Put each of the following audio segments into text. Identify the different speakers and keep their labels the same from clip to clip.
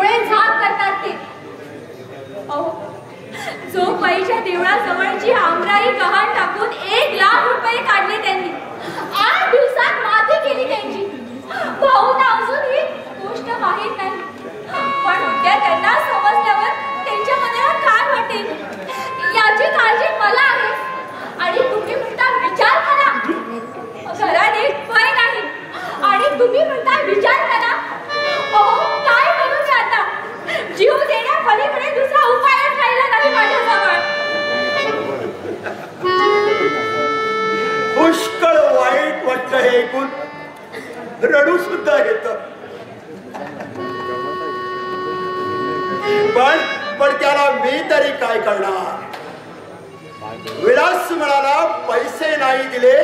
Speaker 1: डोळे झाप करतात ते. जोगबाईच्या देवळाजवळची आमराई गहाण टाकून एक लाख रुपये काढले त्यांनी. आठ दिवसात माती केली त्यांची. अजून ही गोष्ट माहीत नाही. पण उद्या त्यांना समजल्यावर त्यांच्या मनाला काय वाटेल? याची काळजी मला आहे. आणि तुम्ही म्हणता विचार करा. नाही. आणि तुम्ही म्हणता विचार करा.
Speaker 2: हे ऐकून रडू सुद्धा येत. पण पण त्याला मी तरी काय करणार? विलास म्हणाला पैसे नाही दिले.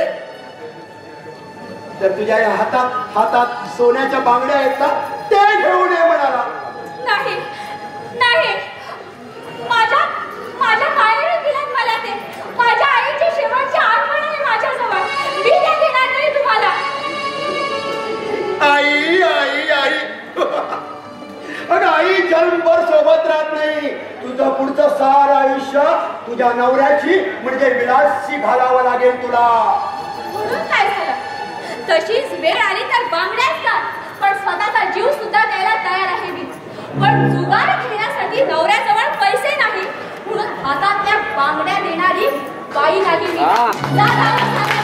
Speaker 2: तर तुझ्या या हातात हातात सोन्याच्या बांगड्या आहेत ना ते घेऊन ये म्हणाला. अगं आई जन्मभर सोबत राहत नाही. तुझं पुढचं सारं आयुष्य तुझ्या नवऱ्याची म्हणजे विलासची घालावं लागेल तुला.
Speaker 1: म्हणून काय झालं? तशीच वेळ आली तर बांगड्याच का? पण स्वतःचा जीव सुद्धा द्यायला तयार आहे मी. पण जुगार खेळण्यासाठी नवऱ्याजवळ पैसे नाही. म्हणून हातातल्या बांगड्या देणारी बाई मी. जा.